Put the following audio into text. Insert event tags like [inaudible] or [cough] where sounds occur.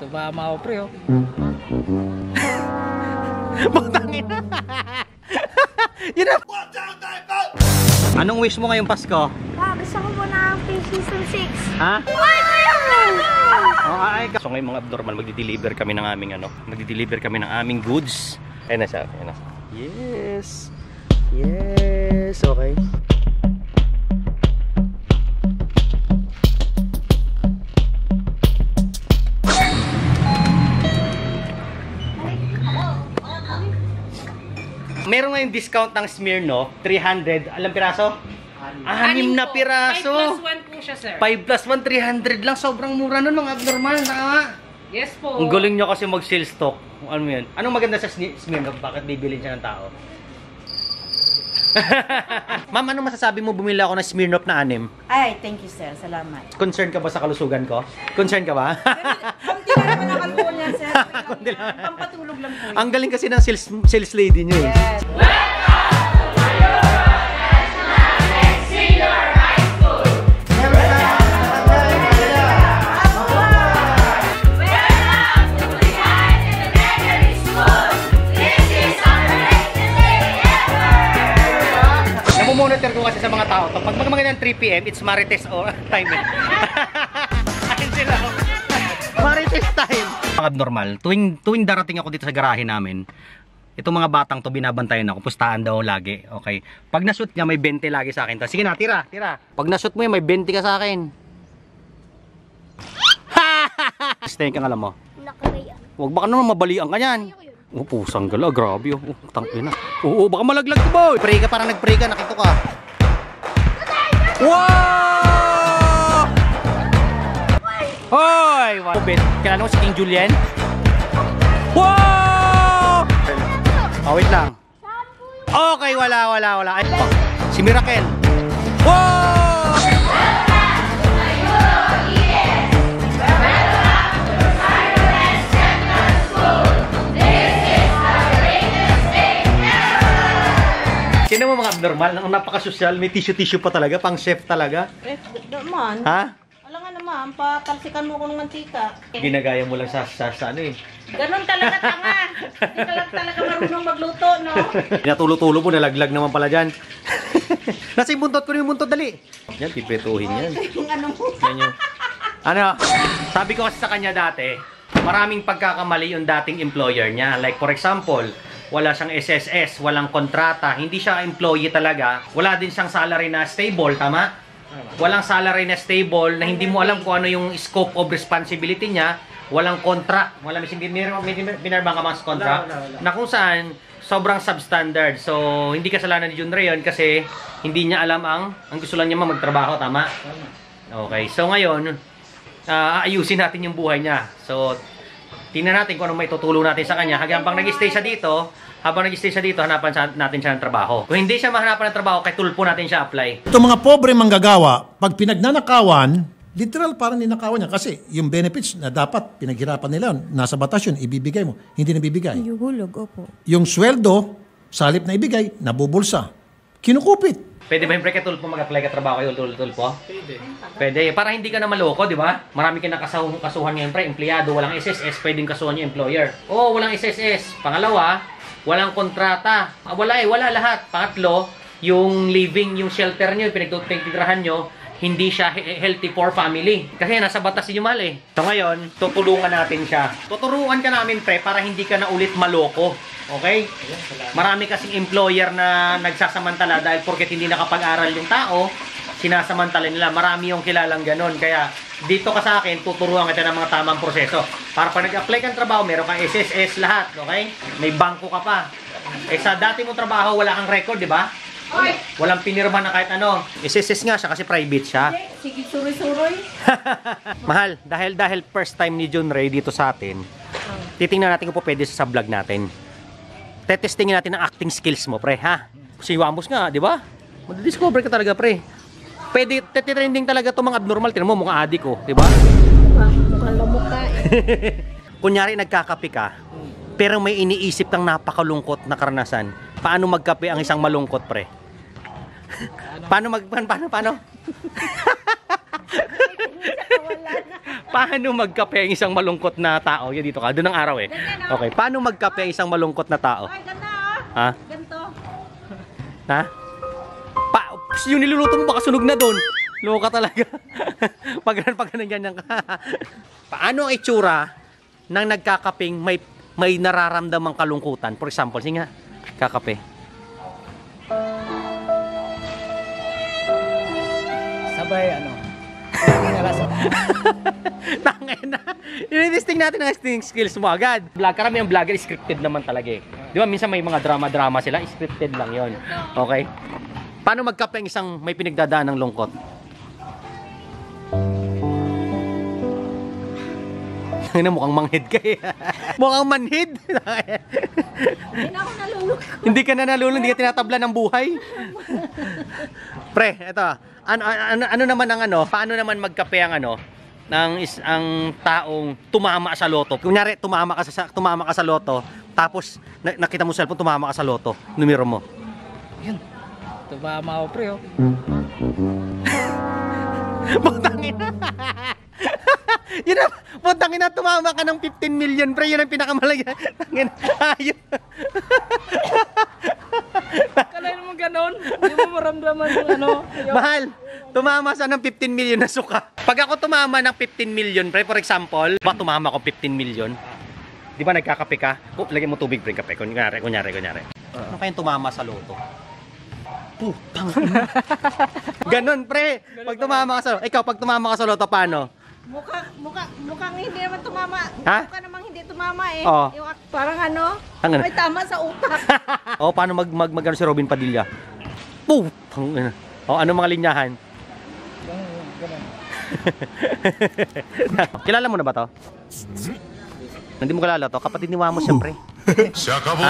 Tumama ako pre oh. [laughs] Putangin na. [laughs] Yun na. Anong wish mo ngayong Pasko? Pa, gusto ko po ng season 6. Ha? Oh, ay, so ngayon mga abnormal, magdi-deliver kami ng aming ano, magdi-deliver kami ng aming goods. Ayun na siya, ayun na. Yes. Yes, okay. Meron ngayong discount ng Smirnoff, 300, alam piraso? Anim na piraso. 5 plus 1 po siya, sir. 5 plus 1, 300 lang. Sobrang mura nun mga abnormal. Tama. Yes po. Ang galing niya kasi mag-sell stock. Ano mo yun? Anong maganda sa Smirnoff? Bakit bibilin siya ng tao? [laughs] Ma'am, anong masasabi mo bumili ako ng Smirnoff na anim? Ay, thank you sir. Salamat. Concern ka ba sa kalusugan ko? Concern ka ba? Kunti lang. Pampatulog lang po. Ang galing kasi ng sales, sales lady niyo eh. Yes. Namomonitor ko kasi sa mga tao to. Pag mga magandang 3pm, it's Marites or [laughs] time. [laughs] Marites time. Abnormal, tuwing, tuwing darating ako dito sa garahe namin, itong mga batang to binabantayan ako, pustahan daw lagi. Okay. Pag na-shoot niya, may 20 lagi sa akin. Tapos, sige na, tira, tira. Pag na-shoot mo yan, may 20 ka sa akin. Stay ka alam mo. Huwag baka naman mabalian ka yan. Oh, pusang gala, grabe oh. Oh, tangina. Oo, oh, baka malaglag ka boy. Pray ka, parang nag-pray ka, nakito ka. Wow! Hoy! Bet, kilala mo si King Julien? Wow! Oh, wait lang. Okay, wala, wala, wala. Ay, oh, si Miracle. Wow! Sino mo mga abnormal? Ang napaka-social, may tissue-tissue pa talaga, pang chef talaga. Eh, naman. Ha? Naman, patalsikan mo ko ng mantika. Ginagaya mo lang sa, sa, sa ano eh. Ganon talaga tanga. Hindi ka lang talaga marunong magluto, no? [laughs] Pinatulo-tulo mo, nalaglag naman pala dyan. [laughs] Nasa yung buntot ko yung buntot, dali. Yan, pipretuhin yan. Yung ano mo. Yan yung... Ano, sabi ko kasi sa kanya dati, maraming pagkakamali yung dating employer niya. Like for example, wala siyang SSS, walang kontrata, hindi siya employee talaga, wala din siyang salary na stable, tama? Walang salary na stable, na hindi mo alam kung ano yung scope of responsibility niya, walang contract, wala may binarbang ka mga contract, na kung saan sobrang substandard. So, hindi kasalanan ni Junre yun kasi hindi niya alam ang, ang gusto lang niya magtrabaho, tama? Okay, so ngayon, ah, aayusin natin yung buhay niya. So, tingnan natin kung anong may tutulong natin sa kanya. Hanggang pang nag-stay siya dito, habang nag-stay siya dito, hanapan sa- natin siya ng trabaho. Kung hindi siya mahanapan ng trabaho, kay tulpo natin siya apply. Itong mga pobre manggagawa, pag pinagnanakawan, literal parang ninakawan niya. Kasi yung benefits na dapat pinaghirapan nila, nasa batas yun, ibibigay mo. Hindi nabibigay. Yuhulog, opo. Yung sweldo, sa halip na ibigay, nabubulsa. Kinukupit. Pwede ba yung pre kay tulpo mag-apply ka trabaho kay tul tulpo? Pwede. Pwede. Para hindi ka na maloko, di ba? Marami ka nakasuhan kasuhan ngayon pre, empleyado, walang SSS, pwedeng kasuhan yung employer. Oo, walang SSS. Pangalawa, walang kontrata. Ah, wala eh, wala lahat. Pangatlo, yung living, yung shelter nyo, yung pinagtutirahan nyo, hindi siya he- healthy for family. Kasi nasa batas yung mal eh. So ngayon, tutulungan natin siya. Tuturuan ka namin pre para hindi ka na ulit maloko. Okay? Marami kasing employer na nagsasamantala dahil porket hindi nakapag-aral yung tao, sinasamantala nila. Marami yung kilalang ganun. Kaya dito ka sa akin, tuturuan kita ng mga tamang proseso. Para pag nag-apply kang trabaho, meron kang SSS lahat. Okay? May bangko ka pa. Eh sa dati mong trabaho, wala kang record, di ba? Walang pinirma na kahit ano. SSS nga siya kasi private siya. Sige, suroy-suroy. [laughs] Mahal, dahil dahil first time ni John Ray dito sa atin, titingnan natin kung po pwede sa vlog natin. Tetestingin natin ang acting skills mo, pre, ha? Si Wamos nga, di ba? Madidiscover ka talaga, pre. Pwede, tetitrending talaga to mga abnormal. Tinan mo, mukha adik ko, di ba? Mukhang lamukha eh. Kunyari, nagkakape ka, pero may iniisip kang napakalungkot na karanasan. Paano magkape ang isang malungkot, pre? [laughs] paano mag... Paano? paano? [laughs] paano magkape ang isang malungkot na tao? Yan dito ka, doon ang araw eh. Okay, paano magkape ang isang malungkot na tao? Ay, ganda oh. Ha? Ganto. Ha? Pa, yung niluluto mo baka sunog na doon. Loka talaga. [laughs] pag ganun, pag ganun, ganyan ka. [laughs] Paano ang itsura ng nagkakaping may may nararamdamang kalungkutan? For example, sige nga, kakape. Sabay ano. [laughs] Tangin na. Inisting natin ang acting skills mo agad. Vlog, karami ang vlogger, scripted naman talaga eh. Di ba, minsan may mga drama-drama sila, scripted lang yon Okay? Paano magkape ang isang may pinagdadaan ng lungkot? Ay na, mukhang manghid ka eh. [laughs] mukhang manhid. Hindi na ako nalulok. hindi ka na nalulung, hindi ka tinatabla ng buhay. Pre, eto. Ano, ano, ano naman ang ano? Paano naman magkape ang ano? ng is ang taong tumama sa loto. Kunyari, tumama ka sa tumama ka sa loto, tapos na, nakita mo sa cellphone tumama ka sa loto. Numero mo. Yun. Tumama ako pre oh. [laughs] Putang ina. [laughs] Yun na, putang ina, tumama ka ng 15 million, pre. Yun ang pinakamalaki. Tangin, [laughs] ayun. Kalain mo ganon. Hindi mo maramdaman yung ano. yung- Mahal, tumama sa ng 15 million na suka. Pag ako tumama ng 15 million, pre, for example, ba tumama ko 15 million? Di ba nagkakape ka? Oh, lagyan mo tubig, pre, kape. Kunyari, kunyari, kunyari. Ano kayang tumama sa loto? Putang. [laughs] Ganon, pre. Pag tumama ka sa loto. Ikaw, pag tumama ka sa loto, paano? Mukha, mukha, mukhang hindi naman tumama. Ha? Mukha namang hindi tumama eh. Oo. Yung parang ano, Ang ano? may tama sa utak. [laughs] o, paano mag, mag, mag ano si Robin Padilla? Putang ina. O, ano mga linyahan? [laughs] Kilala mo na ba to? Hindi mo kilala to? Kapatid ni Wamos, siyempre. Se acabó.